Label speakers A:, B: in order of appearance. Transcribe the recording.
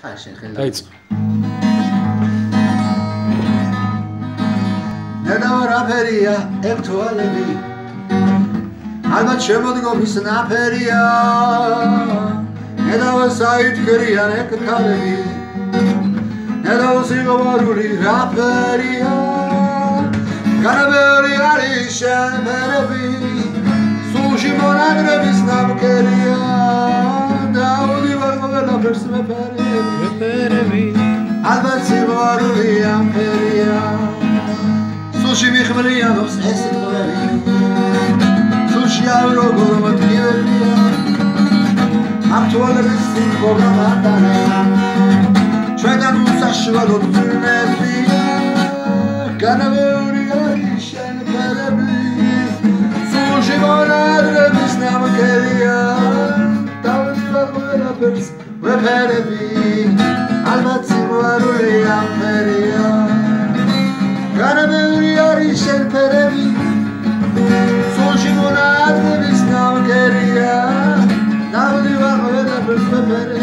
A: ხა შენ ხელ
B: დაიწყო
A: ნედავა რაფერია ეგ თვალები ალბათ შემოდგომის ნაფერია. ნედავა საითქრიან ეგ ქალები ნედავა სიყვარული რაფერია. განაბერი არის შემერები. სულში მონადრების ნამკერია. დაუდივარ ყველაფერს მეფერები
B: მეფერები
A: ალბათ სიყვარული ამფერია სულში მიხმრიანობს ეს ტყვევი სულში არ როგორ მოტკიველია აქტუალების სიტყვა გამატანა ჩვენთან უსაშუალო ძნებია განავერი არის შენ ფერები სულში მონადრების ნამკერია დავდივარ ყველაფერს ვეფერები არის შერფერები სულში მონადების ნავგერია ნავლი ვაღვენა ბრძვებერე